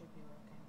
should be working.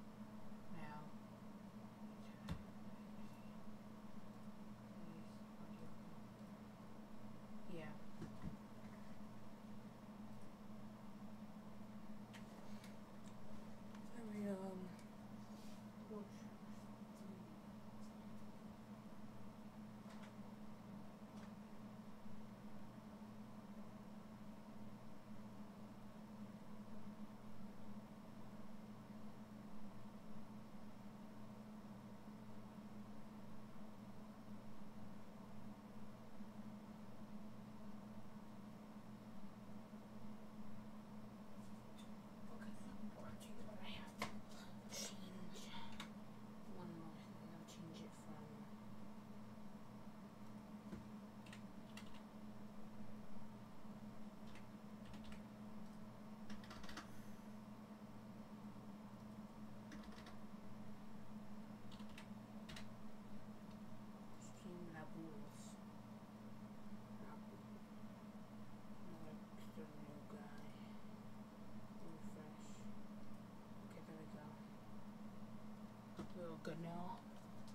now.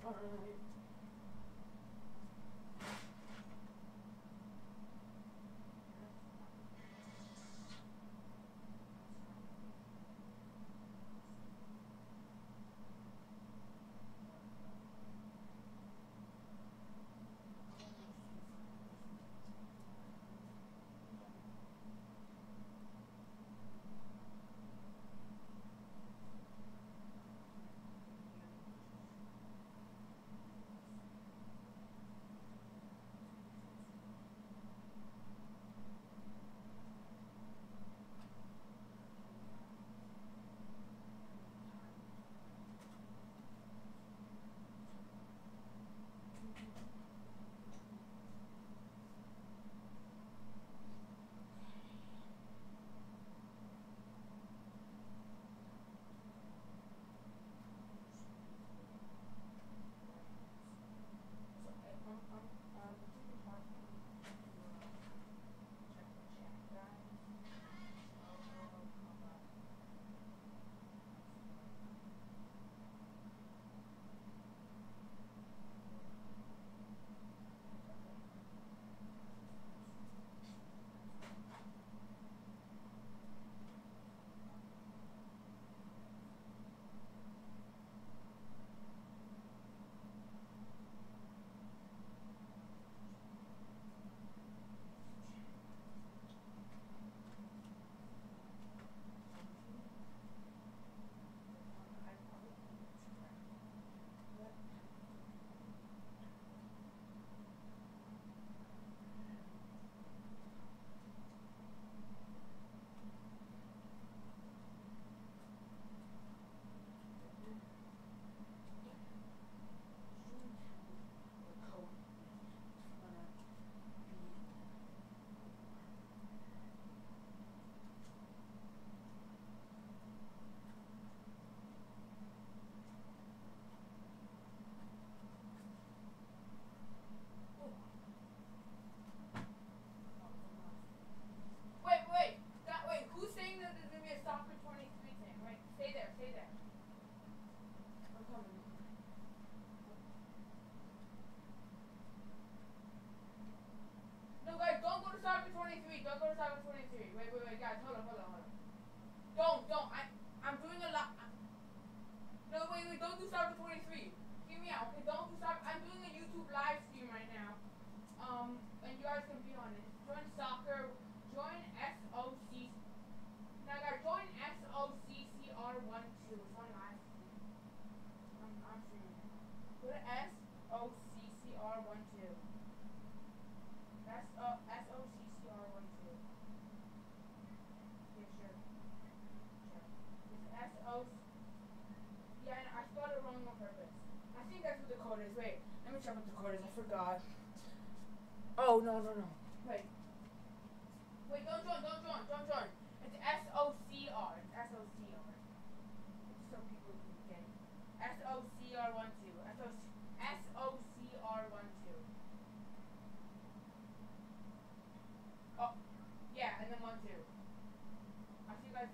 Bye.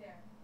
there.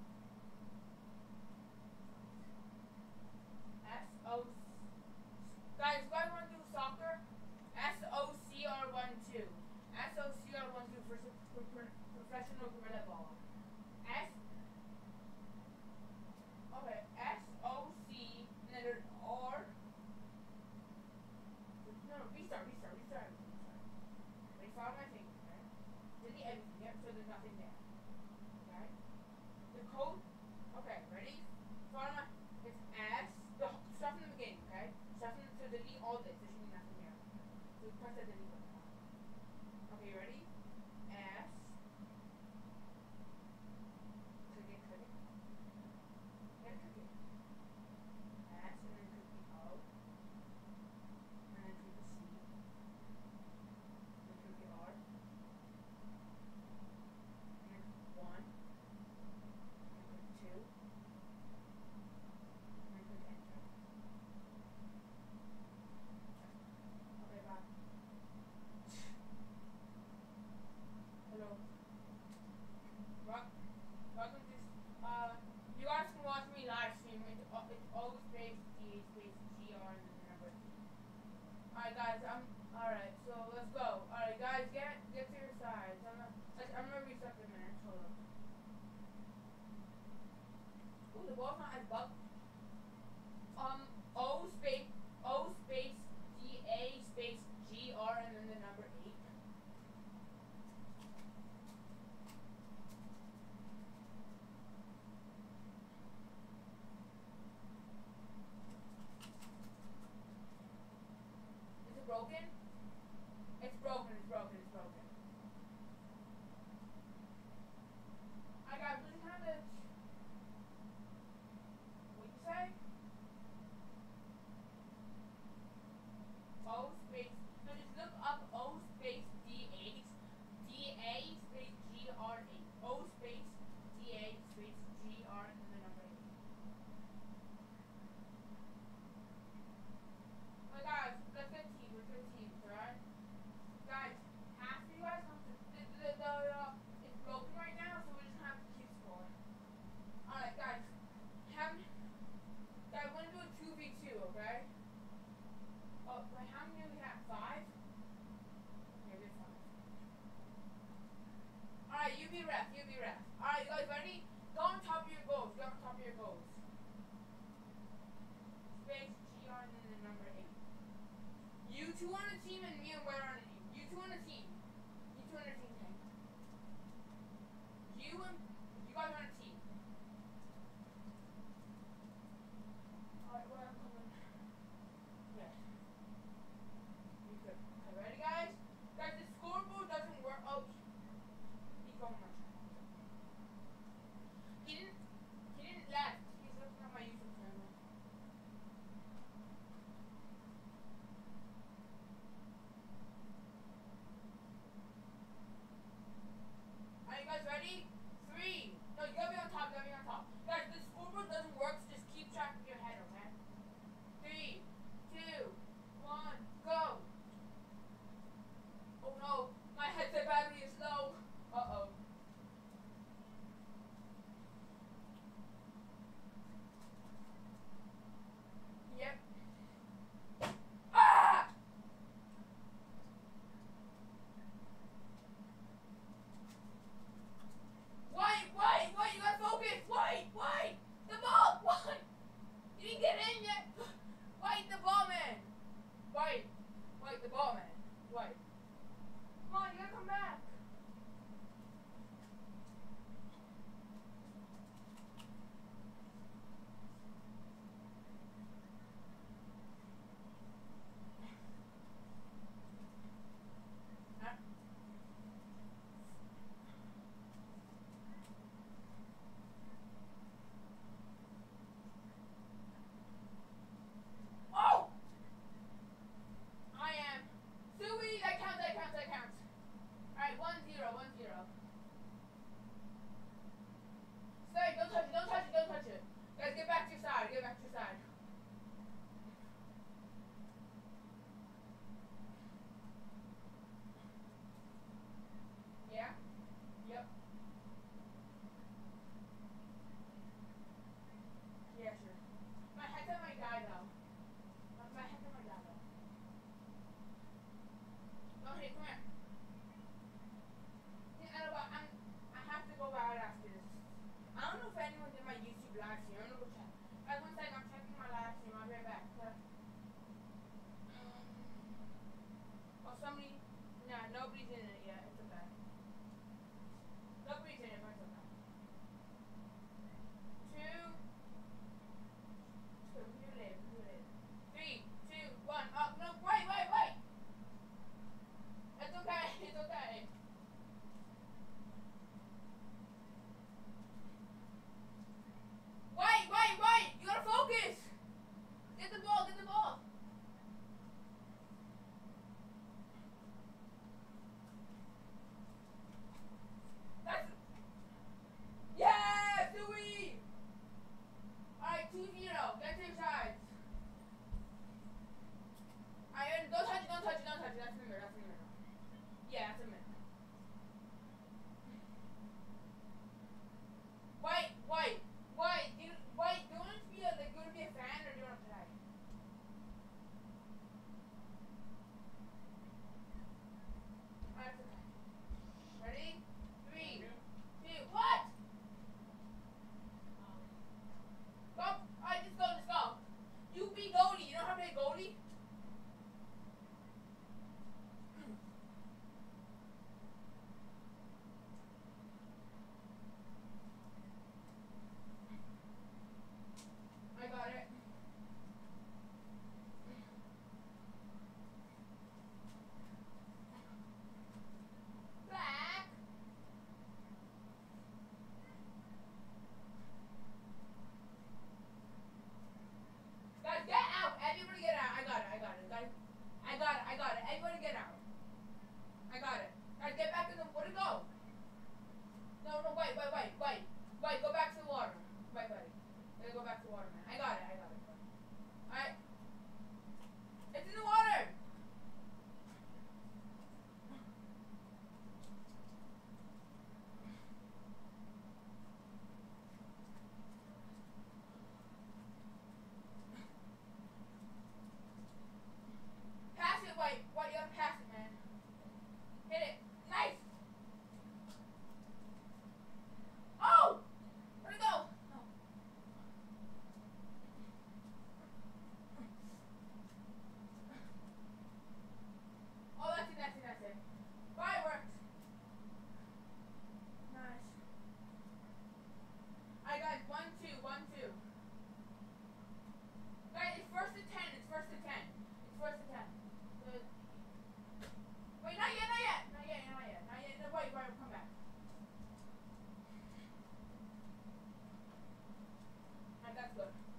ref. You be ref. All right, you guys ready? Go on top of your goals. Go on top of your goals. Space G R and then number eight. You two on a team and me and where on a team. You two on a team. You two on a team. Tank. You and you guys on a team. All right, where I'm coming? Yes. You good? Okay, ready, guys? My head's on my guy though. My head's on my guy though. Okay, come here. I'm, I have to go after this. I don't know if anyone did my YouTube live stream. I'm gonna go check. I'm checking my live stream. I'll be right back. Um, oh, somebody. Nah, nobody's in it yet. It's okay. Nobody's in it, but. Look.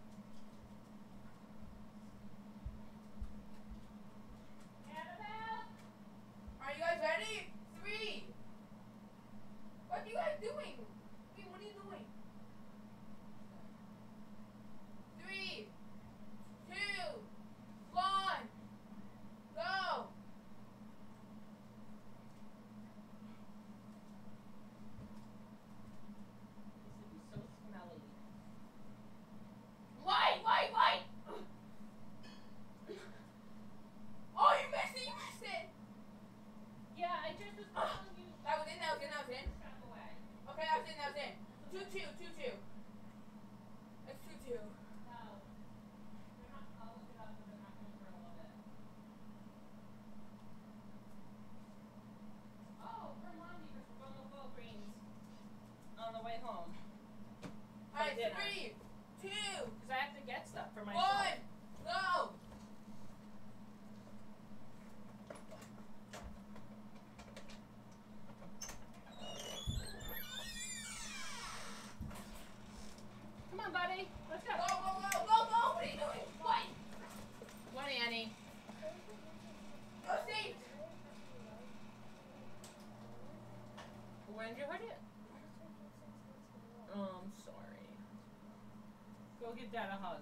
for myself. One! go! Come on, buddy. Let's go. Whoa, whoa, whoa, whoa, whoa! What are you doing? What? What, Annie? Go see! When did you hurt it? Oh, I'm sorry. Go give Dad a hug.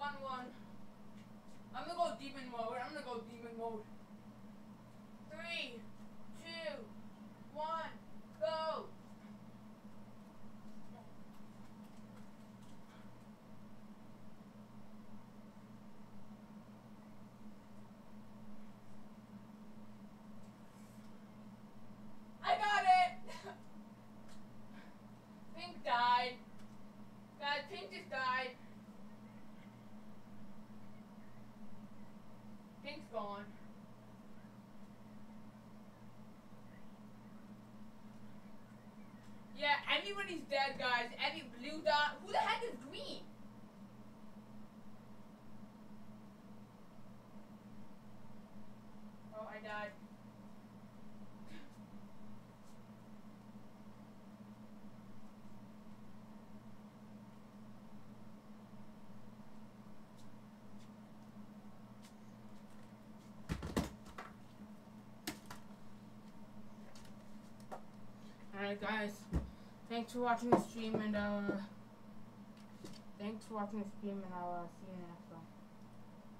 one one. I'm gonna go demon mode. I'm gonna go demon mode. Three, two, one, go. I got it. Pink died. Guys, Pink just died. gone. Yeah, everybody's dead, guys. Every blue dot. Who the heck is green? thanks for watching the stream and uh thanks for watching the stream and I'll uh, see you next time. next